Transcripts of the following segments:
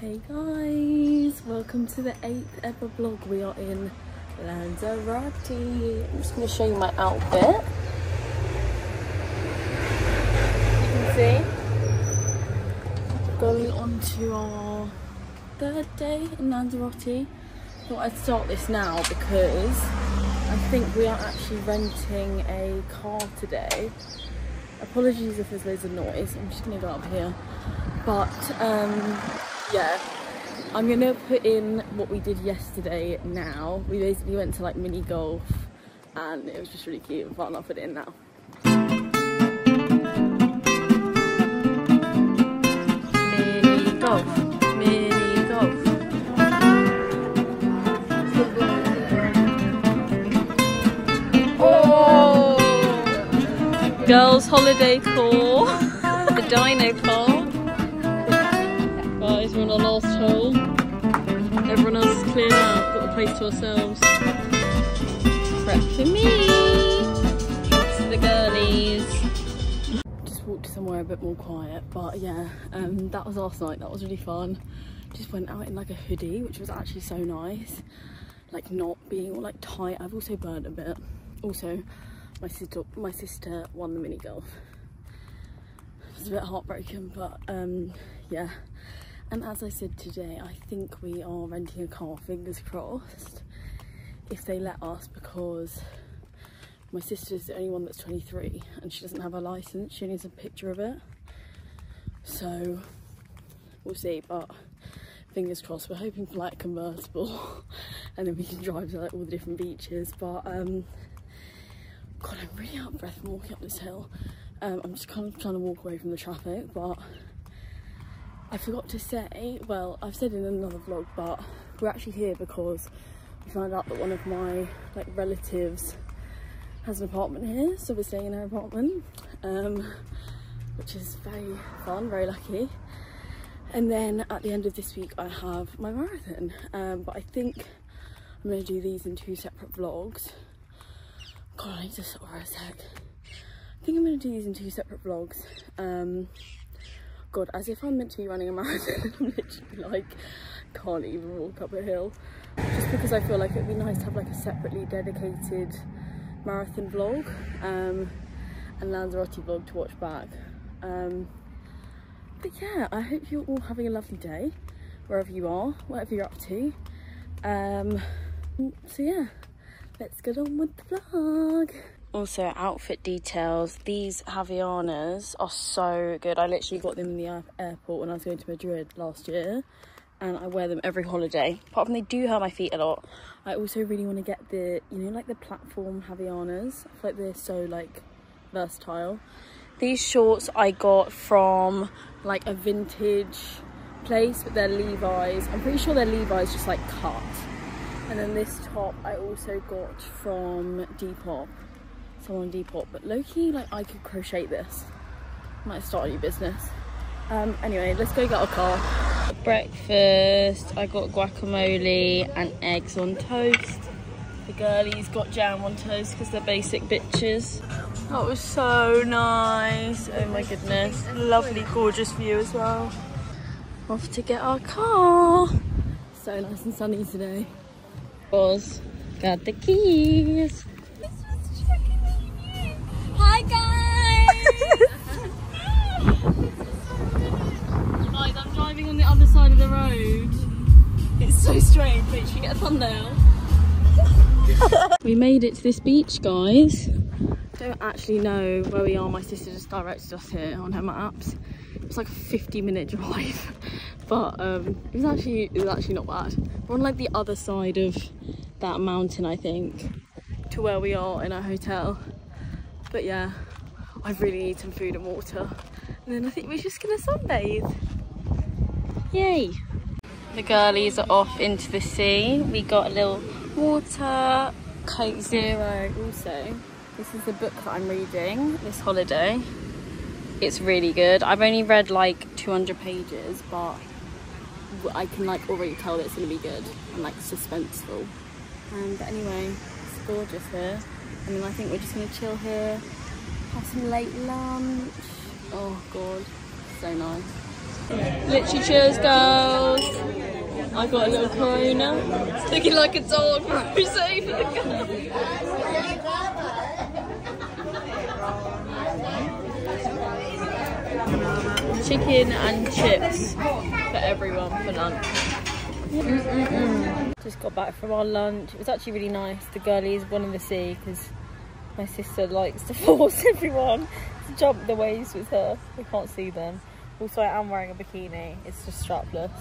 Hey guys, welcome to the eighth ever vlog. We are in Lanzarote. I'm just going to show you my outfit. You can see. Going on to our third day in Lanzarote. Thought I'd start this now because I think we are actually renting a car today. Apologies if there's loads of noise. I'm just going to go up here. But um, yeah, I'm gonna put in what we did yesterday now. We basically went to like mini golf and it was just really cute fun. I'll put it in now. Mini golf, mini golf. Oh! Girls holiday tour, the dino park. On our last hole. Everyone else is cleared out, got the place to ourselves. Prep for me. It's the girlies. Just walked somewhere a bit more quiet, but yeah, um, that was last night. That was really fun. Just went out in like a hoodie, which was actually so nice. Like not being all like tight. I've also burned a bit. Also, my sister, my sister won the mini golf. I was a bit heartbroken, but um, yeah. And as I said today, I think we are renting a car, fingers crossed, if they let us because my sister's the only one that's 23 and she doesn't have a license, she needs a picture of it. So we'll see, but fingers crossed, we're hoping for like convertible and then we can drive to like all the different beaches. But um, God, I'm really out of breath from walking up this hill. Um, I'm just kind of trying to walk away from the traffic, but I forgot to say, well, I've said in another vlog, but we're actually here because we found out that one of my like relatives has an apartment here, so we're staying in her apartment, um, which is very fun, very lucky. And then at the end of this week, I have my marathon, um, but I think I'm going to do these in two separate vlogs. God, I need to stop for a sec. I think I'm going to do these in two separate vlogs. Um, God, as if I'm meant to be running a marathon, I'm literally like, can't even walk up a hill. Just because I feel like it'd be nice to have like a separately dedicated marathon vlog um, and Lanzarote vlog to watch back. Um, but yeah, I hope you're all having a lovely day, wherever you are, whatever you're up to. Um, so yeah, let's get on with the vlog. Also, outfit details. These Havaianas are so good. I literally got them in the airport when I was going to Madrid last year. And I wear them every holiday. Apart from they do hurt my feet a lot. I also really want to get the, you know, like the platform Havaianas. I feel like they're so, like, versatile. These shorts I got from, like, a vintage place. But they're Levi's. I'm pretty sure they're Levi's just, like, cut. And then this top I also got from Depop someone Depop, but Loki, like I could crochet this. Might start a new business. Um, anyway, let's go get our car. Breakfast, I got guacamole and eggs on toast. The girlies got jam on toast because they're basic bitches. That was so nice. Oh my goodness. Lovely, gorgeous view as well. Off to get our car. So nice and sunny today. Was got the keys. Hi guys! Guys, I'm driving on the other side of the road. It's so strange, but you get a thumbnail. we made it to this beach, guys. Don't actually know where we are. My sister just directed us here on her maps. It's like a 50 minute drive, but um, it was actually it was actually not bad. We're on like the other side of that mountain, I think, to where we are in our hotel. But yeah, I really need some food and water. And then I think we're just gonna sunbathe. Yay! The girlies are off into the sea. We got a little water, Coke Zero also. This is the book that I'm reading this holiday. It's really good. I've only read like 200 pages, but I can like already tell that it's gonna be good and like suspenseful. Um, but anyway, it's gorgeous here. And then I think we're just gonna chill here, have some late lunch. Oh god, so nice. Literally cheers girls. I got a little corona. It's looking like a dog. Chicken and chips for everyone for lunch. Just got back from our lunch. It was actually really nice. The girlies wanted to see because my sister likes to force everyone to jump the waves with her. We can't see them. Also, I am wearing a bikini. It's just strapless.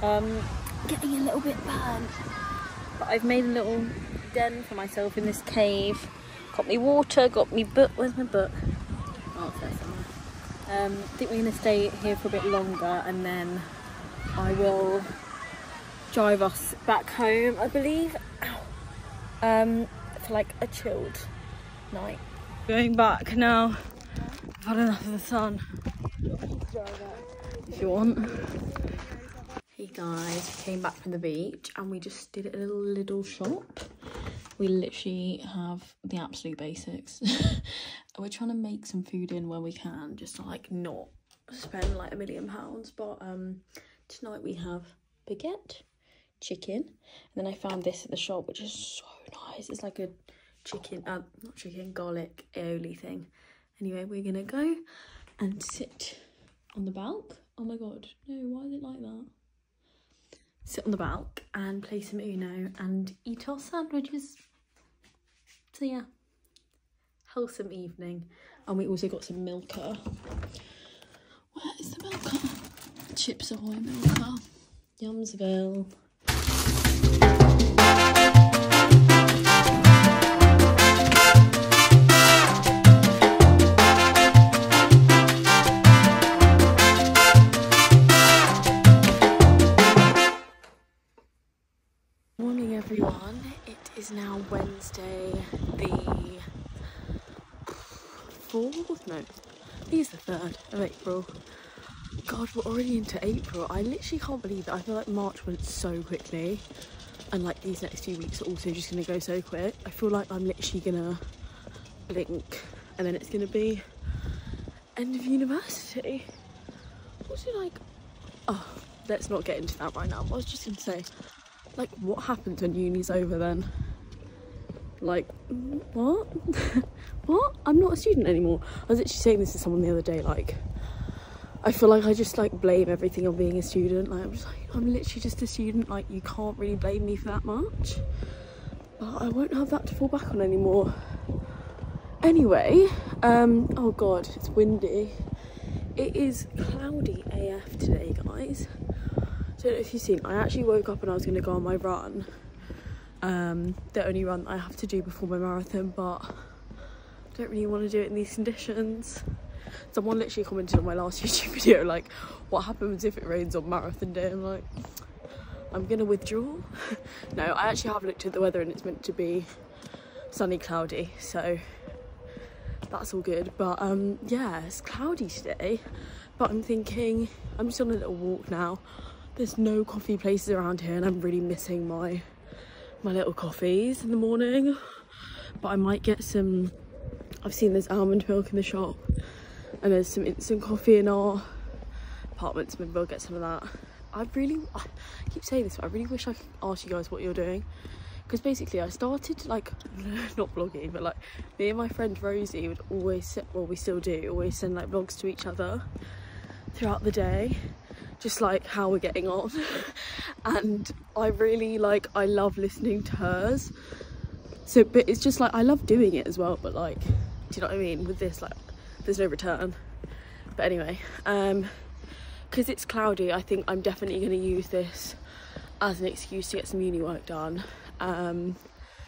Um, getting a little bit burnt. But I've made a little den for myself in this cave. Got me water, got me book. Where's my book? Oh, it's there somewhere. Um, I think we're going to stay here for a bit longer and then I will drive us back home, I believe. Um, for like a chilled night. Going back now. I've had enough of the sun if you want. Hey guys, we came back from the beach and we just did a little little shop. We literally have the absolute basics. We're trying to make some food in where we can, just to like not spend like a million pounds. But um, tonight we have baguette, chicken, and then I found this at the shop, which is so nice. It's like a chicken, uh, not chicken, garlic aioli thing. Anyway, we're gonna go and sit on the balk. Oh my god, no, why is it like that? Sit on the balk and play some Uno and eat our sandwiches. So yeah, wholesome evening. And we also got some Milka. Where is the Milka? Chips Ahoy Milka. Yumsville. Now Wednesday the 4th, no, it's the 3rd of April. God, we're already into April. I literally can't believe it. I feel like March went so quickly and like these next few weeks are also just to go so quick. I feel like I'm literally to blink and then it's to be end of university. What's it like? Oh, let's not get into that right now. I was just to say, like what happens when uni's over then like what? What? I'm not a student anymore. I was actually saying this to someone the other day like i feel like i just like blame everything on being a student. Like i'm just like i'm literally just a student like you can't really blame me for that much. But i won't have that to fall back on anymore. Anyway um oh god it's windy. It is cloudy af today guys. So I don't know if you've seen, I actually woke up and I was going to go on my run. Um, the only run I have to do before my marathon, but I don't really want to do it in these conditions. Someone literally commented on my last YouTube video, like, what happens if it rains on marathon day? I'm like, I'm to withdraw. no, I actually have looked at the weather and it's meant to be sunny, cloudy, so that's all good. But um, yeah, it's cloudy today, but I'm thinking, I'm just on a little walk now there's no coffee places around here and I'm really missing my my little coffees in the morning. But I might get some I've seen there's almond milk in the shop and there's some instant coffee in our apartment so maybe I'll get some of that. I really I keep saying this but I really wish I could ask you guys what you're doing. Because basically I started like not vlogging but like me and my friend Rosie would always well we still do always send like vlogs to each other throughout the day just like how we're getting on. And I really like I love listening to hers. So but it's just like I love doing it as well but like do you know what I mean? With this like there's no return. But anyway um because it's cloudy I think I'm definitely going to use this as an excuse to get some uni work done um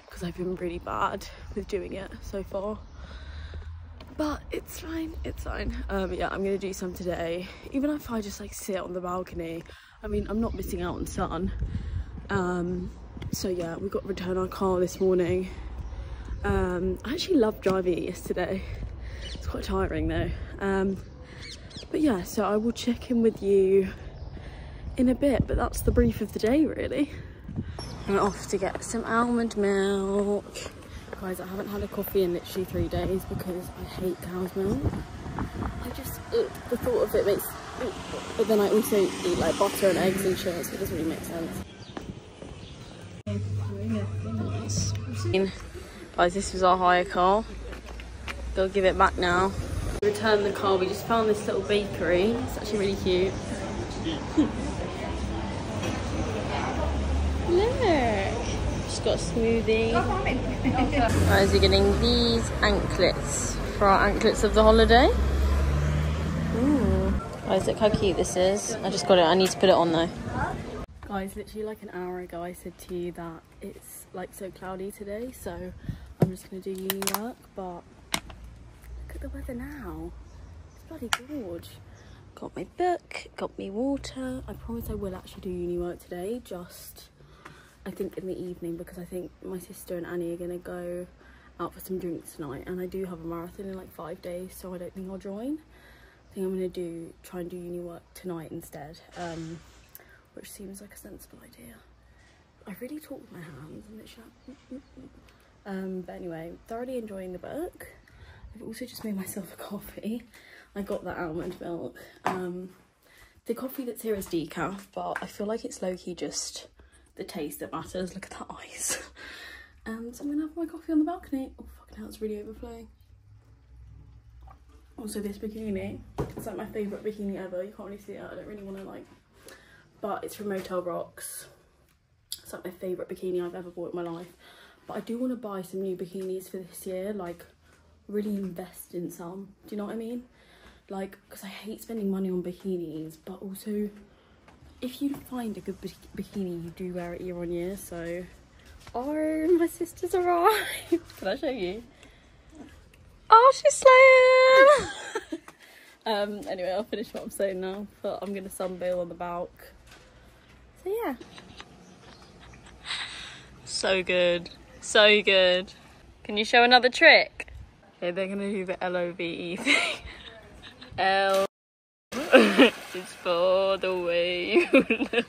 because I've been really bad with doing it so far but it's fine it's fine. Um yeah i'm gonna do some today. Even if i just like sit on the balcony. I mean i'm not missing out on sun. Um so yeah we got to return our car this morning. Um i actually loved driving it yesterday. It's quite tiring though. Um but yeah so i will check in with you in a bit but that's the brief of the day really. I'm off to get some almond milk guys, I haven't had a coffee in literally three days because I hate cow's milk. I just, ugh, the thought of it makes but then I also eat like butter and eggs and shit, so it doesn't really make sense. Guys, this was our hire car. Go give it back now. Return the car. We just found this little bakery. It's actually really cute. Look. Just got a smoothie. Guys, you're getting these anklets for our anklets of the holiday. Ooh. Guys, look how cute this is. I just got it. I need to put it on though. Guys, literally like an hour ago, I said to you that it's like so cloudy today, so I'm just gonna do uni work. But look at the weather now. It's bloody gorge. Got my book, got me water. I promise I will actually do uni work today. Just I think in the evening because I think my sister and Annie are gonna go out for some drinks tonight, and I do have a marathon in like five days, so I don't think I'll join. I think I'm gonna do try and do uni work tonight instead. Um, which seems like a sensible idea. I really talk with my hands and it's like, um, but anyway, thoroughly enjoying the book. I've also just made myself a coffee. I got that almond milk. Um, the coffee that's here is decaf, but I feel like it's low-key just the taste that matters. Look at that ice. and um, I'm gonna have my coffee on the balcony. Oh fucking hell, it's really overflowing. Also this bikini, it's like my favourite bikini ever. You can't really see it, I don't really want to like but it's from Motel Rocks. It's like my favourite bikini I've ever bought in my life. But I do want to buy some new bikinis for this year, like really invest in some. Do you know what I mean? Like, because I hate spending money on bikinis, but also if you find a good bikini, you do wear it year on year. So, oh, my sister's arrived. Can I show you? Oh, she's slaying! um, anyway, I'll finish what I'm saying now, but I'm going to sunbail on the balk. So yeah. So good. So good. Can you show another trick? Okay, they're gonna do the L-O-V-E thing. L for the way you look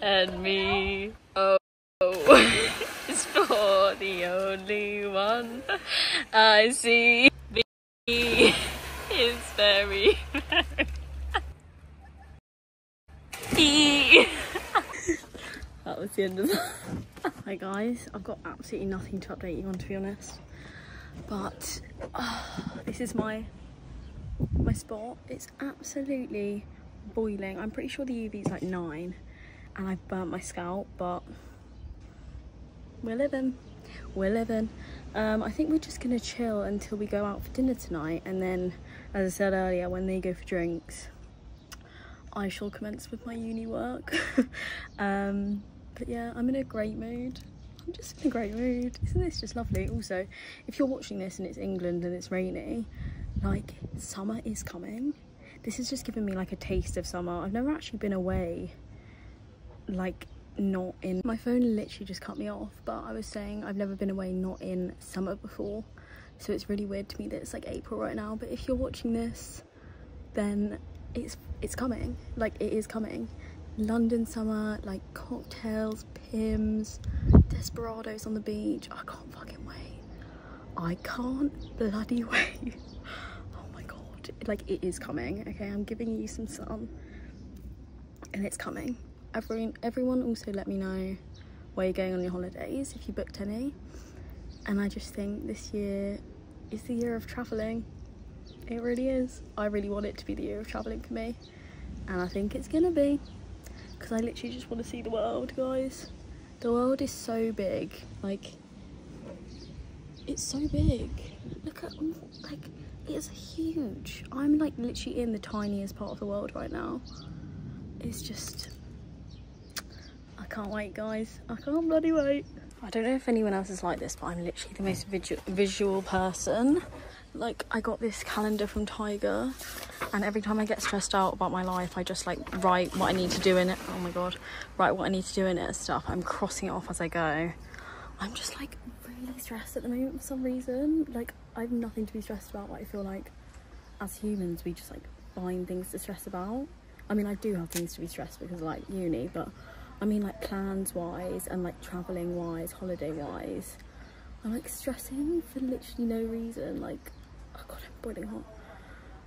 at me. Oh, it's for the only one I see. V is very, very that was the end of that. Hi guys, I've got absolutely nothing to update you on to be honest. But oh, this is my my spot. It's absolutely boiling. I'm pretty sure the UV is like nine and I've burnt my scalp, but we're living. We're living. Um, I think we're just gonna chill until we go out for dinner tonight and then as I said earlier when they go for drinks I shall commence with my uni work. um, but yeah, I'm in a great mood. I'm just in a great mood. Isn't this just lovely? Also, if you're watching this and it's England and it's rainy, like summer is coming. This has just given me like a taste of summer. I've never actually been away like not in my phone literally just cut me off but I was saying I've never been away not in summer before. So it's really weird to me that it's like April right now but if you're watching this then it's it's coming. Like it is coming. London summer like cocktails Pimm's desperados on the beach. I can't fucking wait. I can't bloody wait like it is coming okay i'm giving you some sun and it's coming everyone everyone also let me know where you're going on your holidays if you booked any and i just think this year is the year of traveling it really is. I really want it to be the year of travelling for me. And I think it's gonna be. Because I literally just want to see the world, guys. The world is so big. Like, it's so big. Look at, like, it's huge. I'm like literally in the tiniest part of the world right now. It's just, I can't wait, guys. I can't bloody wait. I don't know if anyone else is like this, but I'm literally the most visual person like I got this calendar from Tiger and every time I get stressed out about my life I just like write what I need to do in it oh my god write what I need to do in it and stuff I'm crossing it off as I go I'm just like really stressed at the moment for some reason. Like I have nothing to be stressed about but I feel like as humans we just like find things to stress about. I mean I do have things to be stressed because like uni but I mean like plans wise and like traveling wise holiday wise I'm like stressing for literally no reason. Like oh god I'm boiling hot.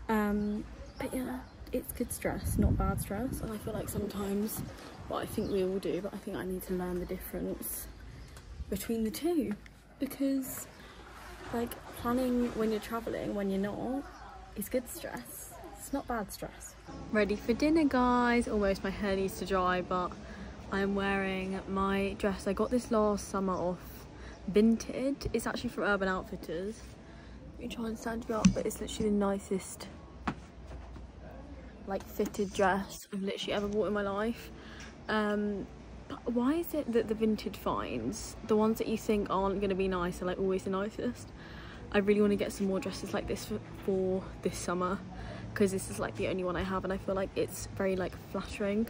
Um but yeah it's good stress, not bad stress. And I feel like sometimes, well, I think we all do, but I think I need to learn the difference between the two because like planning when you're traveling when you're not is good stress. It's not bad stress. Ready for dinner guys. Almost my hair needs to dry but i'm wearing my dress i got this last summer off Vinted. It's actually from urban outfitters. Let me try and stand you up but it's literally the nicest like fitted dress i've literally ever bought in my life. Um why is it that the vintage finds the ones that you think aren't going to be nice are like always the nicest? I really want to get some more dresses like this for, for this summer because this is like the only one I have and I feel like it's very like flattering.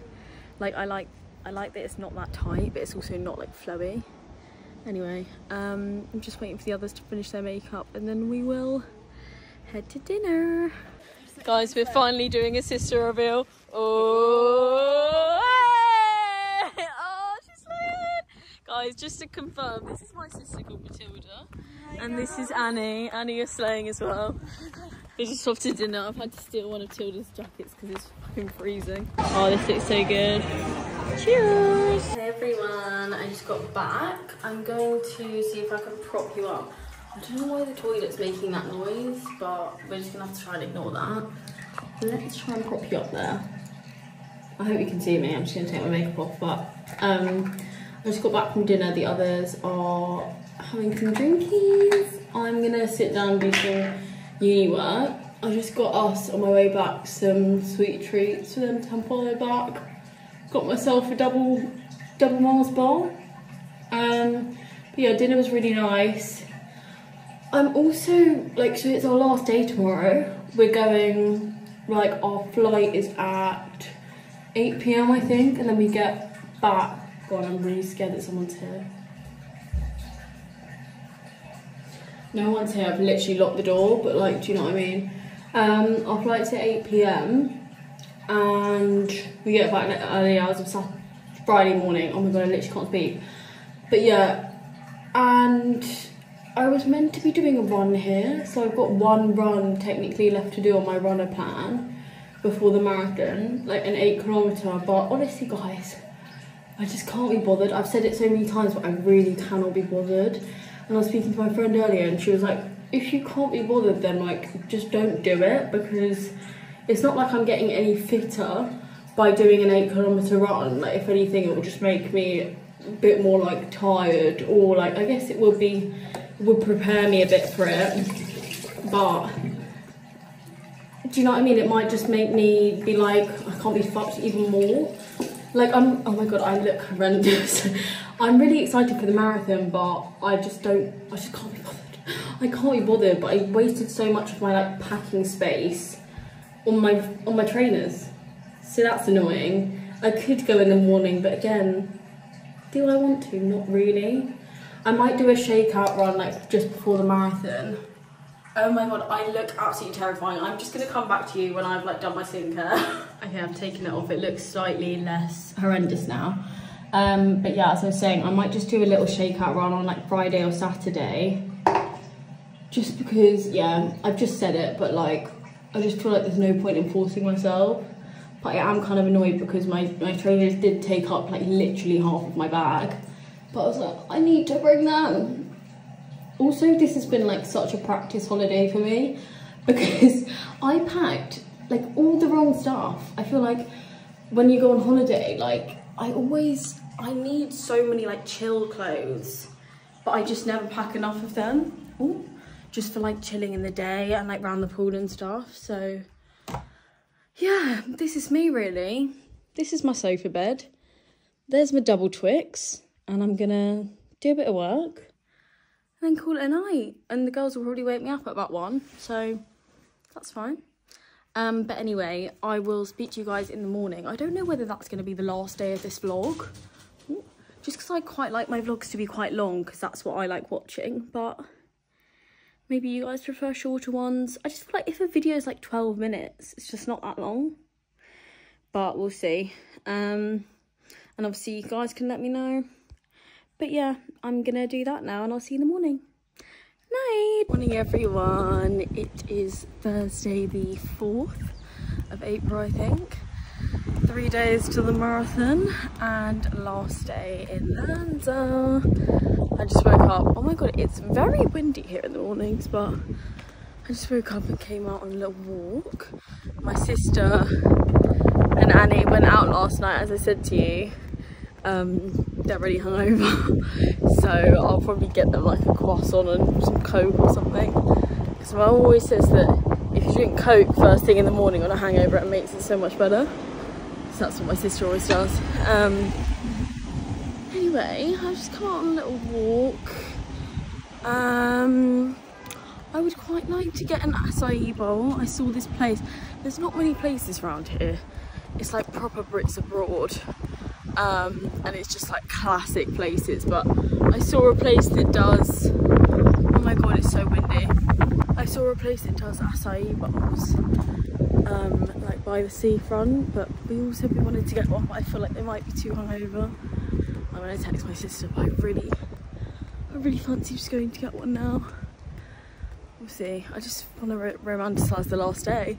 Like I like I like that it's not that tight but it's also not like flowy. Anyway um I'm just waiting for the others to finish their makeup and then we will head to dinner. Guys we're finally doing a sister reveal. Oh, hey! oh she's guys just to confirm this is my sister called Matilda and this is Annie. Annie you're slaying as well. We just off to dinner. I've had to steal one of Tilda's jackets because it's fucking freezing. Oh, this looks so good. Cheers! Hey everyone, I just got back. I'm going to see if I can prop you up. I don't know why the toilet's making that noise, but we're just gonna have to try and ignore that. Let's try and prop you up there. I hope you can see me. I'm just gonna take my makeup off, but um, I just got back from dinner. The others are having some drinkies. I'm gonna sit down and do some uni work. I just got us on my way back some sweet treats for them to follow back. Got myself a double double Mars bar. Um, but yeah, dinner was really nice. I'm also like so it's our last day tomorrow. We're going like our flight is at 8 p.m. I think, and then we get back. God, I'm really scared that someone's here. no one's here. I've literally locked the door, but like, do you know what I mean? Um, our flight's at 8 p.m. and we get back in early hours of Saturday, Friday morning. Oh my god, I literally can't speak. But yeah, and I was meant to be doing a run here, so I've got one run technically left to do on my runner plan before the marathon, like an eight kilometer. But honestly, guys, I just can't be bothered. I've said it so many times, but I really cannot be bothered. And I was speaking to my friend earlier, and she was like, if you can't be bothered, then like just don't do it because it's not like I'm getting any fitter by doing an eight kilometer run. Like if anything, it will just make me a bit more like tired, or like I guess it would be would prepare me a bit for it. But do you know what I mean? It might just make me be like I can't be fucked even more. Like I'm. Oh my god, I look horrendous. I'm really excited for the marathon, but I just don't, I just can't be bothered. I can't be bothered, but I wasted so much of my like packing space on my on my trainers. So that's annoying. I could go in the morning, but again, do I want to? Not really. I might do a shakeout run like just before the marathon. Oh my god, I look absolutely terrifying. I'm just gonna come back to you when I've like done my skincare. okay, I've taken it off. It looks slightly less horrendous now. Um, but yeah, as I was saying, I might just do a little shakeout run on like Friday or Saturday. Just because, yeah, I've just said it, but like, I just feel like there's no point in forcing myself. But I am kind of annoyed because my, my trainers did take up like literally half of my bag. But I was like, I need to bring them. Also, this has been like such a practice holiday for me because I packed like all the wrong stuff. I feel like when you go on holiday, like I always I need so many like chill clothes, but I just never pack enough of them. Ooh, just for like chilling in the day and like round the pool and stuff. So yeah, this is me really. This is my sofa bed. There's my double Twix and I'm gonna do a bit of work and then call it a night. And the girls will probably wake me up at about one, so that's fine. Um, but anyway, I will speak to you guys in the morning. I don't know whether that's going to be the last day of this vlog. Just because I quite like my vlogs to be quite long because that's what I like watching. But maybe you guys prefer shorter ones. I just feel like if a video is like 12 minutes, it's just not that long. But we'll see. Um, and obviously you guys can let me know. But yeah, I'm to do that now and I'll see you in the morning night morning everyone it is thursday the 4th of April, I think. Three days to the marathon and last day in Lanza. I just woke up. Oh my god, it's very windy here in the mornings, but I just woke up and came out on a little walk. My sister and Annie went out last night, as I said to you. Um, they're really hungover, so I'll probably get them like a croissant and some coke or something. Because my mum always says that if you drink coke first thing in the morning on a hangover, it makes it so much better. So that's what my sister always does. Um, anyway, I've just come out on a little walk. Um, I would quite like to get an acai bowl. I saw this place. There's not many places around here. It's like proper Brits abroad. Um, and it's just like classic places. But I saw a place that does, oh my God, it's so windy. I saw a place that does acai bowls, um, like by the seafront. But we said we wanted to get one, but I feel like they might be too hungover. I'm gonna text my sister, but I really, I really fancy just going to get one now. We'll see. I just want to ro romanticise the last day.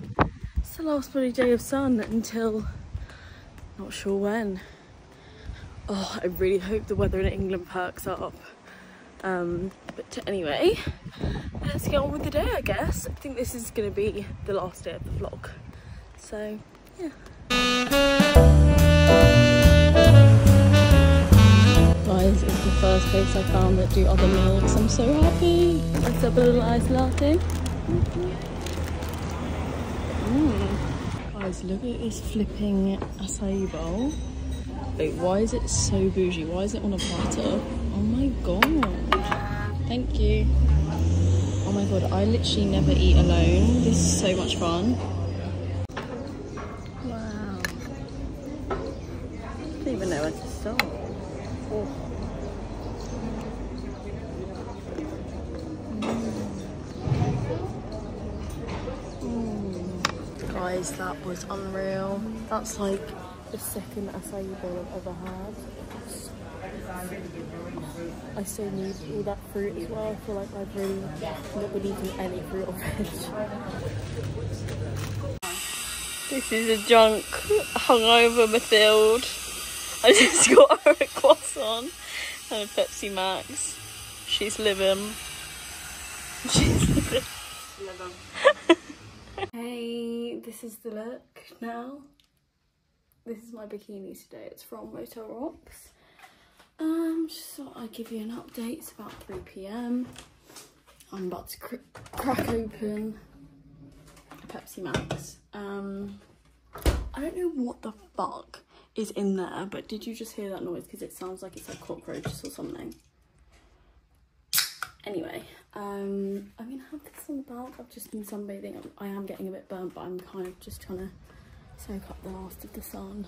It's the last bloody day of sun until not sure when. Oh, I really hope the weather in England perks up. Um, but anyway, let's get on with the day, I guess. I think this is going to be the last day of the vlog. So, yeah. Guys, it's the first place I found that do other milks. I'm so happy. Let's a little iced latte. Mm. Guys, look at this flipping acai bowl. Wait, why is it so bougie? Why is it on a platter? Oh my god. Thank you. Oh my god, I literally never eat alone. This is so much fun. Wow. I don't even know where to start. Oh. Guys, that was unreal. That's like the second acai bowl I've ever had. I so need all that fruit as well. I feel like I've really not been eating any fruit or veg. This is a drunk, hungover Matilda. I just got her a croissant and a Pepsi Max. She's living. She's living. hey, this is the look now. This is my bikini today. It's from Motel Rocks. Um, just thought I'd give you an update. It's about 3 p.m. I'm about to cr crack open a Pepsi Max. Um, I don't know what the fuck is in there, but did you just hear that noise? Because it sounds like it's like cockroaches or something. Anyway, um, I'm gonna have this on the back. I've just been sunbathing. I am getting a bit burnt, but I'm kind of just trying to soak up the last of the sun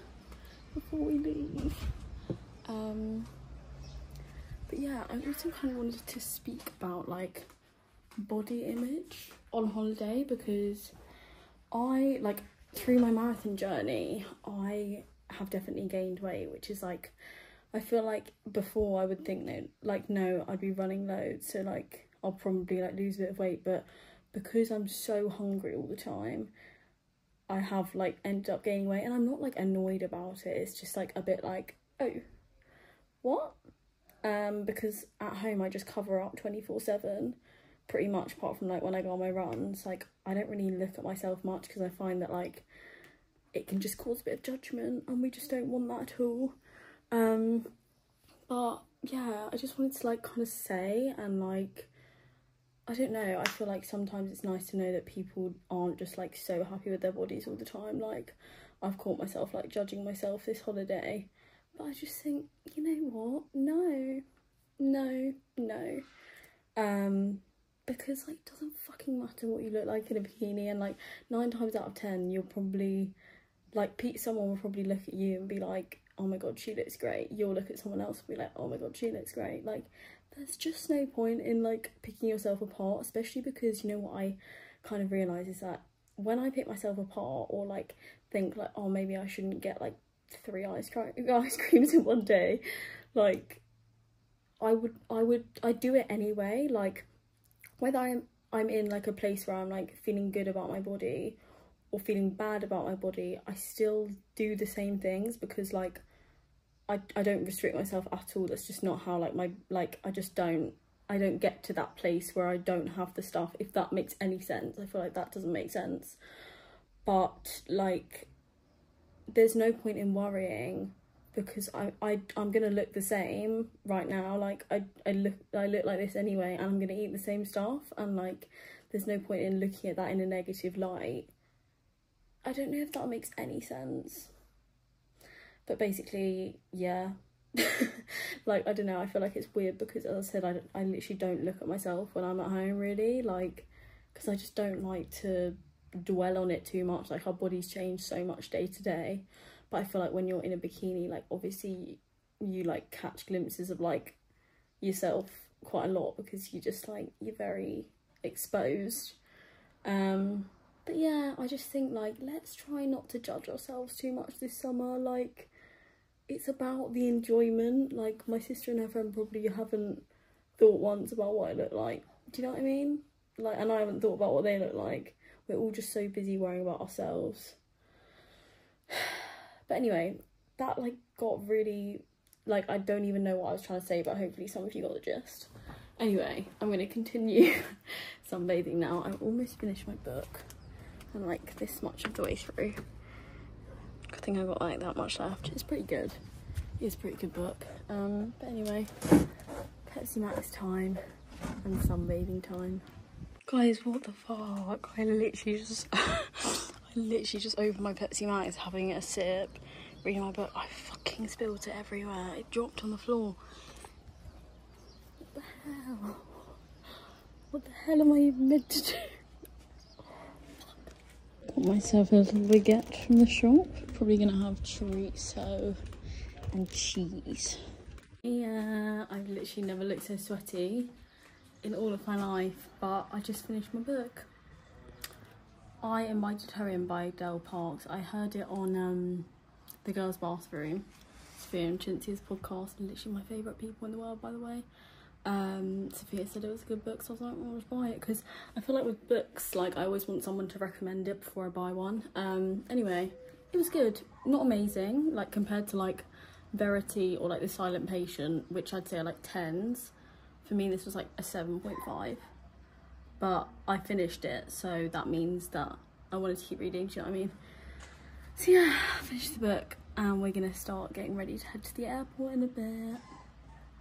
before we leave. Um, but yeah, I also kind of wanted to speak about like body image on holiday because I like through my marathon journey, I have definitely gained weight, which is like I feel like before I would think that like no, I'd be running loads, so like I'll probably like lose a bit of weight, but because I'm so hungry all the time, I have like ended up gaining weight and I'm not like annoyed about it. It's just like a bit like, oh, what? Um, because at home I just cover up 24 7 pretty much apart from like when I go on my runs. Like I don't really look at myself much because I find that like it can just cause a bit of judgment and we just don't want that at all. Um, but yeah, I just wanted to like kind of say and like I don't know, I feel like sometimes it's nice to know that people aren't just like so happy with their bodies all the time. Like I've caught myself like judging myself this holiday. But I just think, you know what? No. No, no. Um because like it doesn't fucking matter what you look like in a bikini and like nine times out of ten you'll probably like someone will probably look at you and be like oh my god she looks great you'll look at someone else and be like oh my god she looks great like there's just no point in like picking yourself apart especially because you know what i kind of realize is that when i pick myself apart or like think like oh maybe i shouldn't get like three ice, ice creams in one day like i would i would I'd do it anyway. Like whether i'm i'm in like a place where i'm like feeling good about my body or feeling bad about my body, I still do the same things because like I I don't restrict myself at all. That's just not how like my like I just don't I don't get to that place where I don't have the stuff if that makes any sense. I feel like that doesn't make sense. But like there's no point in worrying because I, I I'm gonna look the same right now. Like I, I look I look like this anyway and I'm gonna eat the same stuff and like there's no point in looking at that in a negative light. I don't know if that makes any sense. But basically, yeah. like I don't know, I feel like it's weird because as I said I, I literally don't look at myself when I'm at home really. Like because I just don't like to dwell on it too much. Like our bodies change so much day to day. But I feel like when you're in a bikini like obviously you like catch glimpses of like yourself quite a lot because you just like you're very exposed. Um but yeah I just think like let's try not to judge ourselves too much this summer. Like it's about the enjoyment. Like my sister and her friend probably haven't thought once about what I look like. Do you know what I mean? Like and I haven't thought about what they look like. We're all just so busy worrying about ourselves. But anyway that like got really like I don't even know what I was trying to say but hopefully some of you got the gist. Anyway I'm gonna continue sunbathing now. I've almost finished my book. And like this much of the way through I think I've got like that much left it's pretty good it's a pretty good book um but anyway Pepsi Max time and sunbathing time Guys, what the fuck? I literally just, I literally just opened my Pepsi Max, having a sip, reading my book. I fucking spilled it everywhere. It dropped on the floor. What the hell? What the hell am I even meant to do? Got myself a little baguette from the shop. Probably gonna have chorizo and cheese. Yeah, I've literally never looked so sweaty in all of my life, but I just finished my book. I Am Vegetarian by Adele Parks. I heard it on um, The Girls' Bathroom. Sophia and Cinzia's podcast, literally my favourite people in the world, by the way. Um, Sophia said it was a good book, so I was like, I'll buy it. Because I feel like with books, like, I always want someone to recommend it before I buy one. Um, anyway, it was good. Not amazing, like, compared to, like, Verity or, like, The Silent Patient, which I'd say are, like, 10s for me this was like a 7.5 but I finished it so that means that I wanted to keep reading do you know what I mean so yeah I finished the book and we're gonna start getting ready to head to the airport in a bit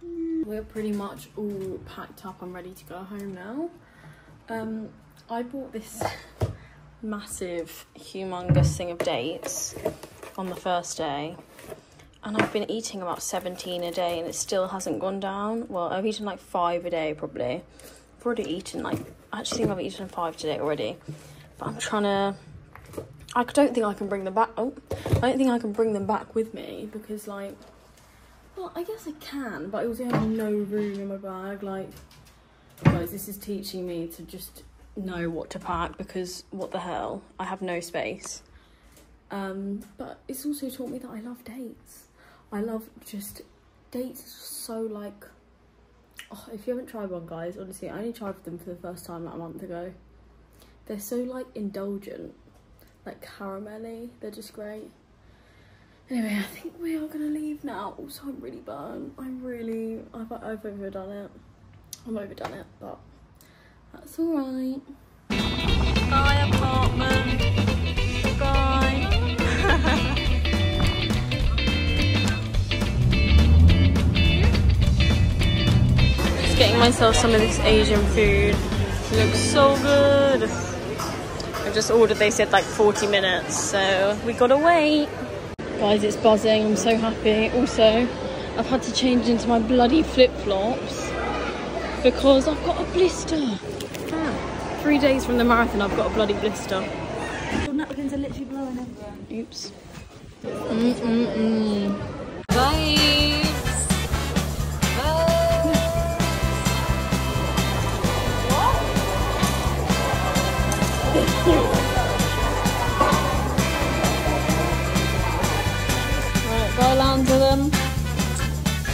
we're pretty much all packed up and ready to go home now um I bought this massive humongous thing of dates on the first day and I've been eating about 17 a day and it still hasn't gone down. Well, I've eaten like five a day probably. I've already eaten like, I actually think I've eaten five today already. But I'm trying to, I don't think I can bring them back. Oh, I don't think I can bring them back with me because like, well, I guess I can, but I also have no room in my bag. Like, guys, this is teaching me to just know what to pack because what the hell, I have no space. Um, but it's also taught me that I love dates. I love just dates so like oh, if you haven't tried one guys honestly I only tried them for the first time like a month ago they're so like indulgent like caramelly they're just great anyway I think we are gonna leave now also I'm really burned I'm really I've, I've overdone it I'm overdone it but that's all right bye apartment bye Just getting myself some of this Asian food. It looks so good. I just ordered, they said like 40 minutes, so we gotta wait. Guys, it's buzzing, I'm so happy. Also, I've had to change into my bloody flip-flops because I've got a blister. Ah, three days from the marathon, I've got a bloody blister. Your napkins are literally blowing everywhere. Oops. Mm-mm-mm. Bye.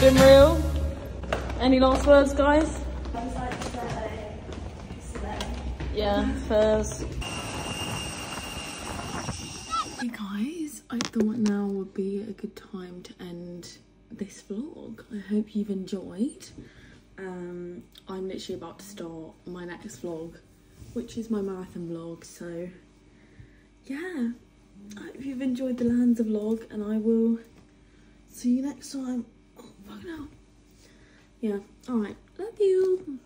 Been real. Any last words, guys? Yeah, first. Hey guys, I thought now would be a good time to end this vlog. I hope you've enjoyed. Um, I'm literally about to start my next vlog, which is my marathon vlog. So, yeah, I hope you've enjoyed the Lanza vlog, and I will see you next time. Fucking hell. Yeah, alright. Love you.